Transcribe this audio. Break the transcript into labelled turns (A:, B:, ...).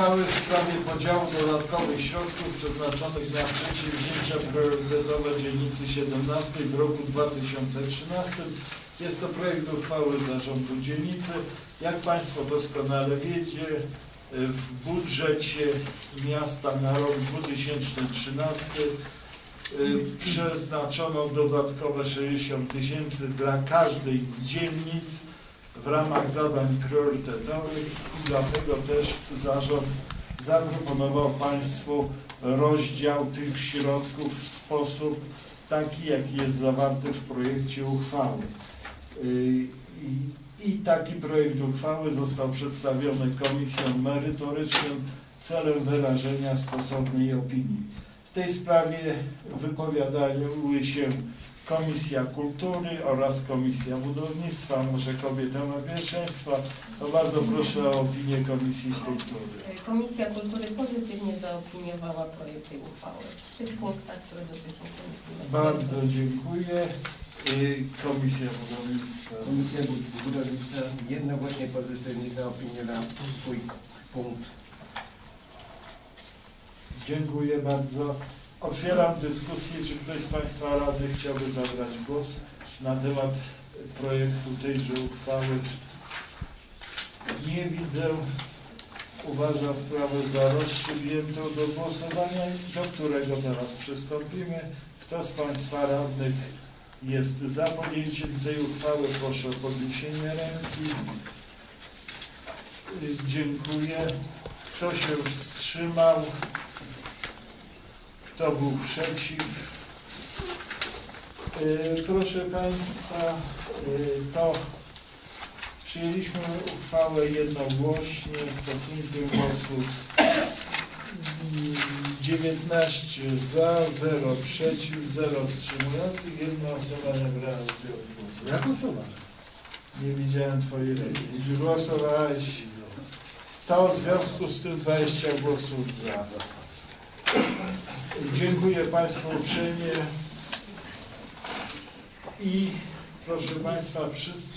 A: uchwały w sprawie podziału dodatkowych środków przeznaczonych na przedsięwzięcia priorytetowe dzielnicy 17 w roku 2013. Jest to projekt uchwały zarządu dzielnicy. Jak Państwo doskonale wiecie, w budżecie miasta na rok 2013 y, przeznaczono dodatkowe 60 tysięcy dla każdej z dzielnic w ramach zadań priorytetowych i dlatego też zarząd zaproponował Państwu rozdział tych środków w sposób taki, jaki jest zawarty w projekcie uchwały. Y, I, taki projekt uchwały został przedstawiony komisjom merytorycznym celem wyrażenia stosownej opinii. W tej sprawie wypowiadały się Komisja Kultury oraz Komisja Budownictwa, może kobieta ma pierwszeństwa. To bardzo proszę o opinię Komisji Kultury.
B: Komisja Kultury pozytywnie zaopiniowała projekt tej uchwały w tych punktach, które dotyczą Komisji.
A: Bardzo dziękuję. Komisja Budownictwa.
C: Komisja Bud- Budownictwa jednogłośnie pozytywnie zaopiniowała swój punkt.
A: Dziękuję bardzo. Otwieram dyskusję. Czy ktoś z Państwa Rady chciałby zabrać głos na temat projektu tejże uchwały? Nie widzę. Uważam sprawę za rozstrzygniętą do głosowania, do którego teraz przystąpimy. Kto z Państwa radnych jest za podjęciem tej uchwały? Proszę o podniesienie ręki. Dziękuję. Kto się wstrzymał? Kto był przeciw? Y, Proszę Państwa, y, to przyjęliśmy uchwałę jednogłośnie stosunkiem głosów mm, 19 za, 0 przeciw, 0 wstrzymujących. Jedna osoba nie brała udziału w głosowaniu.
C: Ja głosowałem.
A: Nie widziałem Twojej ręki. Głosowałeś. To w związku z tym 20 głosów za. Dziękuję Państwu uprzejmie i proszę Państwa, przystęp.